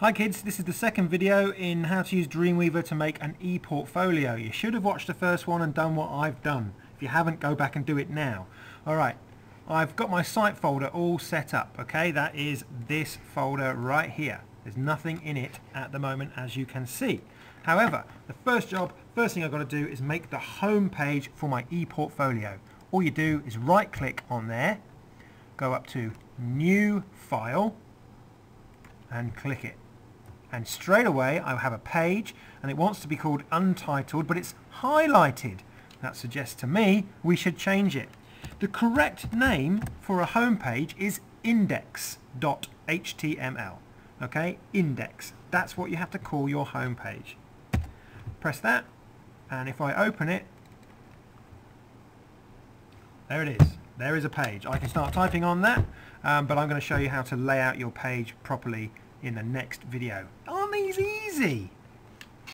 Hi kids, this is the second video in how to use Dreamweaver to make an e-portfolio. You should have watched the first one and done what I've done. If you haven't, go back and do it now. Alright, I've got my site folder all set up, okay? That is this folder right here. There's nothing in it at the moment as you can see. However, the first job, first thing I've got to do is make the home page for my e-portfolio. All you do is right click on there, go up to New File and click it and straight away I have a page and it wants to be called untitled but it's highlighted. That suggests to me we should change it. The correct name for a home page is index.html. Okay, index. That's what you have to call your home page. Press that and if I open it, there it is. There is a page. I can start typing on that, um, but I'm going to show you how to lay out your page properly in the next video. Oh, Aren't these easy?